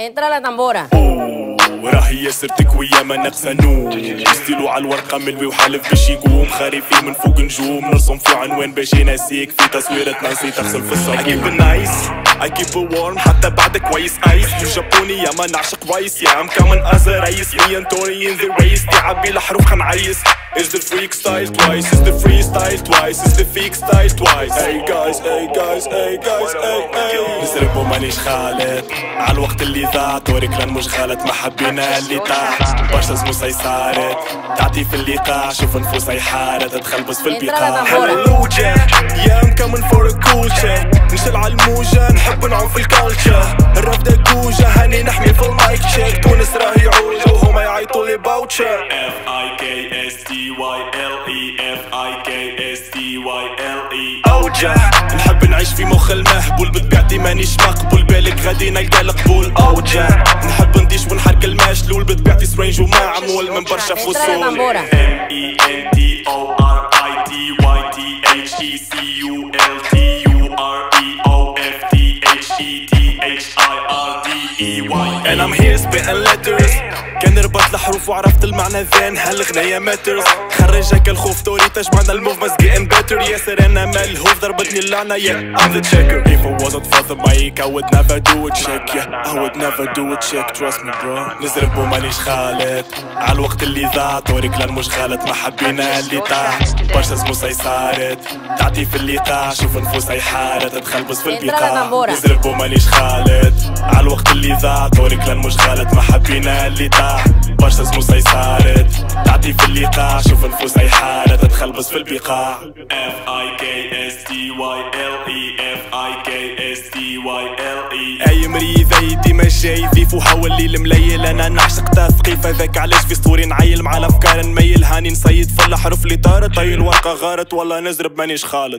Entra la tambora. وراهي ياسرتك ويا ما نقسنو ستيلو على الورقة ملوي وحالف باش يقوم. خريفي من فوق نجوم نرسم في عنوان باش يناسيك. في تصويرتنا نسيت اغسل في الصابون I keep it warm حتى بعد كويس. ايس جابوني يا ما نعشق فايس يا ام كامن از رئيس مي انتوني ان ذا ريس تعبي الحروف خنعيس Is the freak style twice, is the freestyle twice, is the fake style twice. Hey guys, hey guys, hey guys, hey hey. نسرب ومانيش خالد. عالوقت اللي ضاع طوري كلان مش غلط. ما حبينا اللي طاح برشا زموسة صارت تعطي في اللقاء. شوف نفوسها يحارت تخلبس في البقاع. هللوجا يا ام كامن فور كولتشر نشل على الموجة. نحب نعوم في الكالتشر. الرفدة كوجة هاني نحمي في المايك تشيك تونس راهي عوجة وهما يعيطوا لي باوتشر F I K S T Y L E F I K S T Y L E أوجع نحب نعيش في مخ المهبول بطبيعتي مانيش مقبول. بالك غادي نلقى القبول أوجع نحب نديش ونحرق المشلول بطبيعتي سترينج ومعمول من برشا فصول. M E N T O R I T Y T H E C U L T U E-Y And I'm here spitting letters. وعرفت المعنى ذان هالغنية ماترز خرجك الخوف توري تجمعنا الموف بس getting better. ياسر أنا ملهوف ضربتني اللعنة. Yeah. I'm the checker. If it wasn't for the mic I would never do a check. Yeah. I would never do a check. Trust me bro. نزرب ومانيش خالد. عالوقت اللي ضاع طوري كلان مش غلط ما حبينا اللي طاح برشا زموسة صارت تعطي في اللقاء شوف نفوسها يحارت تخلبس في البقاع. نزرب ومانيش خالد. عالوقت اللي ضاع طوري كلان مش غلط ما حبينا اللي طاح برشا زموسة صارت تعطي في اللقاء شوف نفوسها يحارت تخلبس في البقاع. F I K S T Y L E F I K S T Y L E أي مريض اي ديما جاي. ضيف وهو الليل مليل أنا نعشق تثقيف هذاك علاش في سطوري نعيل مع الأفكار نميل؟ هاني نصيد في الحروف اللي طارت اي الورقه غارت. والله نزرب مانيش خالد